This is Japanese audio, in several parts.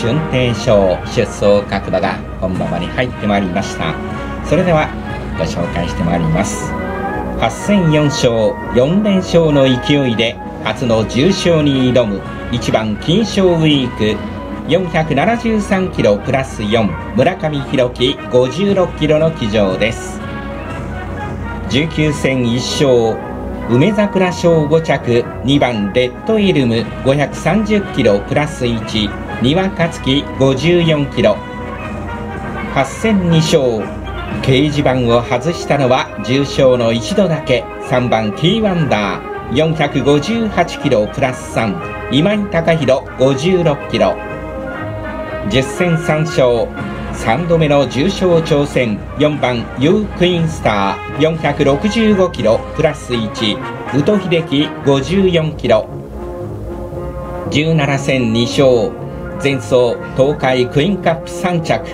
春亭賞出走角度が本馬場に入ってまいりました。それではご紹介してまいります。8戦4勝4連勝の勢いで初の重賞に挑む1番金賞ウィーク473キロプラス4村上弘樹56キロの騎乗です。19戦1勝梅桜賞5着2番レッドイルム530キロプラス1丹羽勝樹54キロ。8戦2勝掲示板を外したのは重賞の一度だけ。3番キーワンダー458キロプラス3今井貴弘56キロ。10戦3勝3度目の重賞挑戦4番ユークイーンスター465キロプラス1宇都秀樹54キロ。17戦2勝前走東海クイーンカップ3着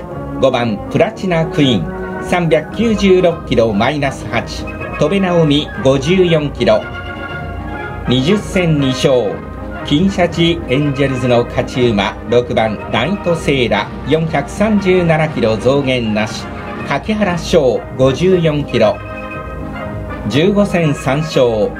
5番プラチナクイーン396キロマイナス8戸部直美54キロ。20戦2勝金シャチエンジェルズの勝ち馬6番ナイトセーラ437キロ増減なし柿原翔54キロ。15戦3勝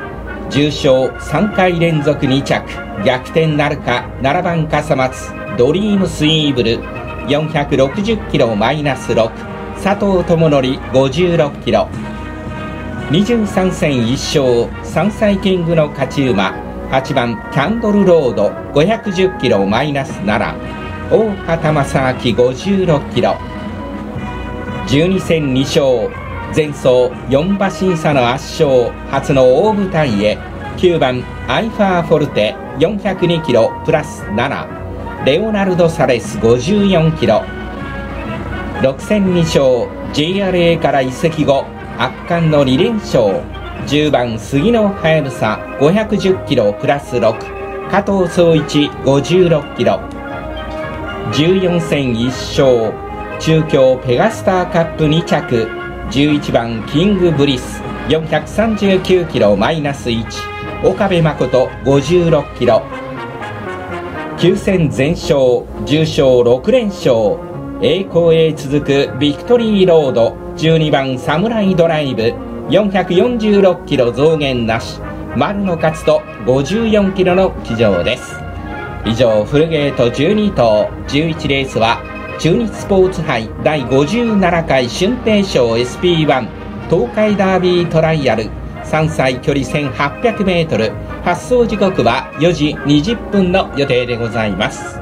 重賞3回連続2着逆転なるか7番笠松ドリームスイーブル。460キロマイナス6佐藤智則56キロ。23戦1勝3歳キングの勝ち馬8番キャンドルロード510キロマイナス7大畑正明56キロ。12戦2勝。前走4馬審査の圧勝。初の大舞台へ。9番アイファーフォルテ402キロプラス7レオナルド・サレス54キロ。6戦2勝。JRA から移籍後圧巻の2連勝。10番杉野はやぶさ510キロプラス6加藤総一56キロ。14戦1勝中京ペガスターカップ2着11番キングブリス439キロマイナス1岡部誠56キロ。9戦全勝重賞6連勝栄光へ続くビクトリーロード12番サムライドライブ。446キロ増減なし。丸の勝と54キロの騎乗です。以上フルゲート12頭。11レースは中日スポーツ杯第57回春亭賞 SP1 東海ダービートライアル3歳距離 1800m 発送時刻は4時20分の予定でございます。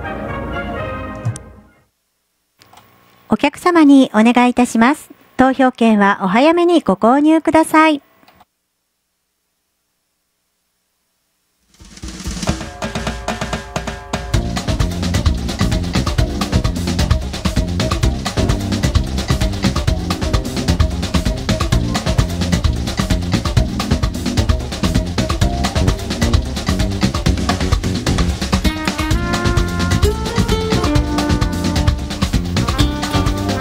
お客様にお願いいたします。投票券はお早めにご購入ください。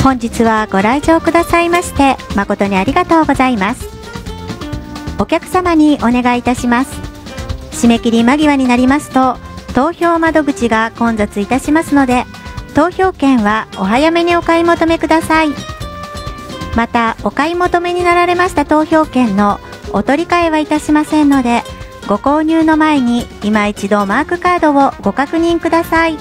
本日はご来場くださいまして誠にありがとうございます。お客様にお願いいたします。締め切り間際になりますと投票窓口が混雑いたしますので投票券はお早めにお買い求めください。またお買い求めになられました投票券のお取り替えはいたしませんのでご購入の前に今一度マークカードをご確認ください。